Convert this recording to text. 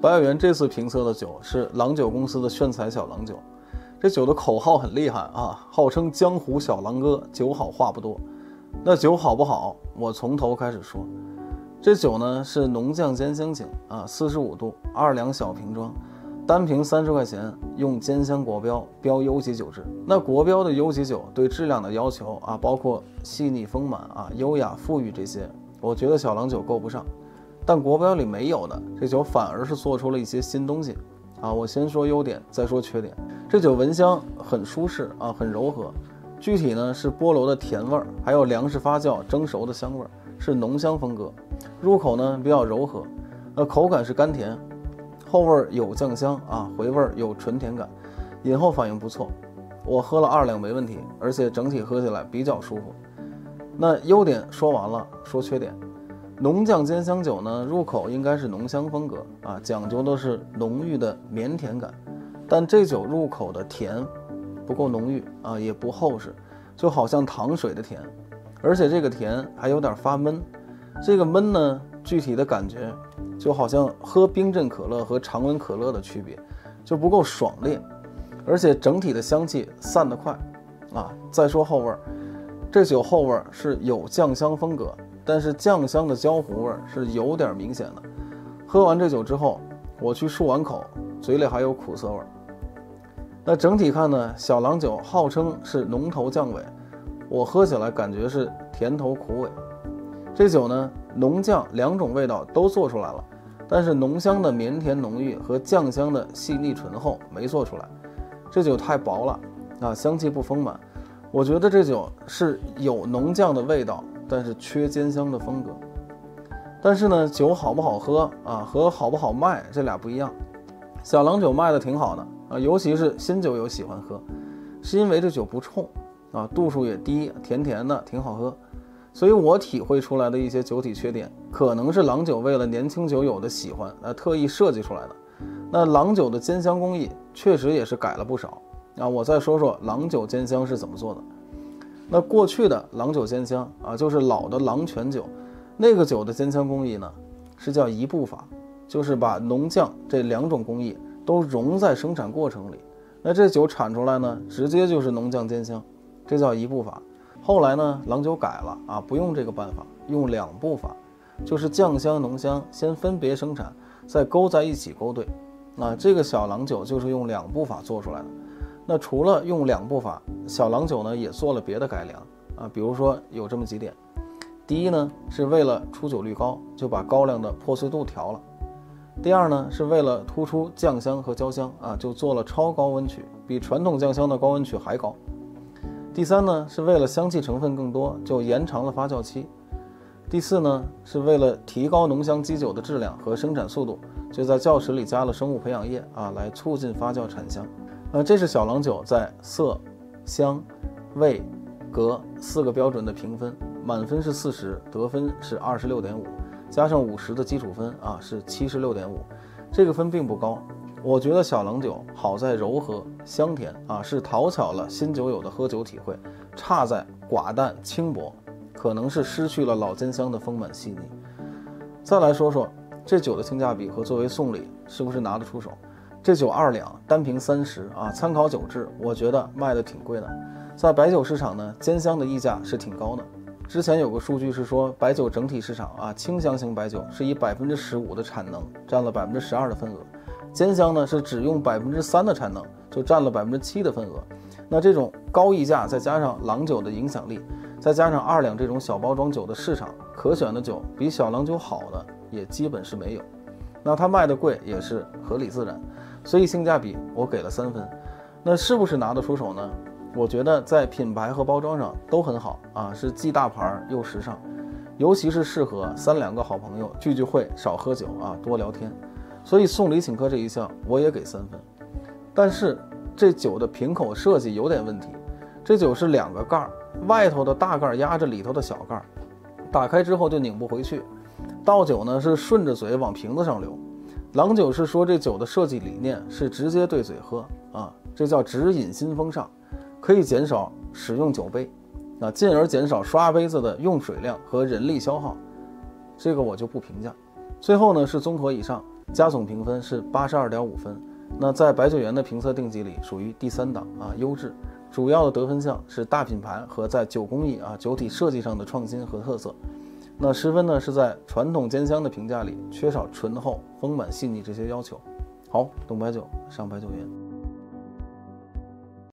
白小园这次评测的酒是郎酒公司的炫彩小郎酒，这酒的口号很厉害啊，号称江湖小郎哥，酒好话不多。那酒好不好？我从头开始说。这酒呢是浓酱煎香型啊，四十五度，二两小瓶装，单瓶三十块钱，用煎香国标标优级酒质。那国标的优级酒对质量的要求啊，包括细腻丰满啊、优雅富裕这些，我觉得小郎酒够不上。但国标里没有的，这酒反而是做出了一些新东西啊。我先说优点，再说缺点。这酒闻香很舒适啊，很柔和。具体呢是菠萝的甜味儿，还有粮食发酵蒸熟的香味儿，是浓香风格。入口呢比较柔和，呃，口感是甘甜，后味儿有酱香啊，回味儿有纯甜感，饮后反应不错。我喝了二两没问题，而且整体喝起来比较舒服。那优点说完了，说缺点。浓酱煎香酒呢，入口应该是浓香风格啊，讲究的是浓郁的绵甜感，但这酒入口的甜不够浓郁啊，也不厚实，就好像糖水的甜，而且这个甜还有点发闷。这个闷呢，具体的感觉就好像喝冰镇可乐和常温可乐的区别，就不够爽烈，而且整体的香气散得快啊。再说后味儿，这酒后味儿是有酱香风格。但是酱香的焦糊味是有点明显的。喝完这酒之后，我去漱完口，嘴里还有苦涩味。那整体看呢，小郎酒号称是浓头酱尾，我喝起来感觉是甜头苦尾。这酒呢，浓酱两种味道都做出来了，但是浓香的绵甜浓郁和酱香的细腻醇厚没做出来。这酒太薄了啊，香气不丰满。我觉得这酒是有浓酱的味道。但是缺煎香的风格，但是呢，酒好不好喝啊，和好不好卖这俩不一样。小郎酒卖的挺好的啊，尤其是新酒友喜欢喝，是因为这酒不冲啊，度数也低，甜甜的，挺好喝。所以我体会出来的一些酒体缺点，可能是郎酒为了年轻酒友的喜欢，呃，特意设计出来的。那郎酒的煎香工艺确实也是改了不少啊。我再说说郎酒煎香是怎么做的。那过去的郎酒煎香啊，就是老的郎泉酒，那个酒的煎香工艺呢，是叫一步法，就是把浓酱这两种工艺都融在生产过程里。那这酒产出来呢，直接就是浓酱煎香，这叫一步法。后来呢，郎酒改了啊，不用这个办法，用两步法，就是酱香浓香先分别生产，再勾在一起勾兑。那，这个小郎酒就是用两步法做出来的。那除了用两步法，小郎酒呢也做了别的改良啊，比如说有这么几点：第一呢，是为了出酒率高，就把高粱的破碎度调了；第二呢，是为了突出酱香和焦香啊，就做了超高温曲，比传统酱香的高温曲还高；第三呢，是为了香气成分更多，就延长了发酵期；第四呢，是为了提高浓香基酒的质量和生产速度，就在窖池里加了生物培养液啊，来促进发酵产香。呃，这是小郎酒在色、香、味、格四个标准的评分，满分是四十，得分是二十六点五，加上五十的基础分啊，是七十六点五。这个分并不高，我觉得小郎酒好在柔和香甜啊，是讨巧了新酒友的喝酒体会，差在寡淡轻薄，可能是失去了老煎香的丰满细腻。再来说说这酒的性价比和作为送礼是不是拿得出手？这酒二两，单瓶三十啊，参考酒质，我觉得卖的挺贵的。在白酒市场呢，煎香的溢价是挺高的。之前有个数据是说，白酒整体市场啊，清香型白酒是以百分之十五的产能占了百分之十二的份额，煎香呢是只用百分之三的产能就占了百分之七的份额。那这种高溢价，再加上郎酒的影响力，再加上二两这种小包装酒的市场，可选的酒比小郎酒好的也基本是没有。那它卖的贵也是合理自然。所以性价比我给了三分，那是不是拿得出手呢？我觉得在品牌和包装上都很好啊，是既大牌又时尚，尤其是适合三两个好朋友聚聚会，少喝酒啊，多聊天。所以送礼请客这一项我也给三分。但是这酒的瓶口设计有点问题，这酒是两个盖儿，外头的大盖压着里头的小盖，打开之后就拧不回去，倒酒呢是顺着嘴往瓶子上流。郎酒是说这酒的设计理念是直接对嘴喝啊，这叫直饮新风尚，可以减少使用酒杯，啊，进而减少刷杯子的用水量和人力消耗，这个我就不评价。最后呢是综合以上，加总评分是八十二点五分。那在白酒园的评测定级里属于第三档啊，优质。主要的得分项是大品牌和在酒工艺啊酒体设计上的创新和特色。那十分呢是在传统兼香的评价里缺少醇厚、丰满、细腻这些要求。好，懂白酒，上白酒园。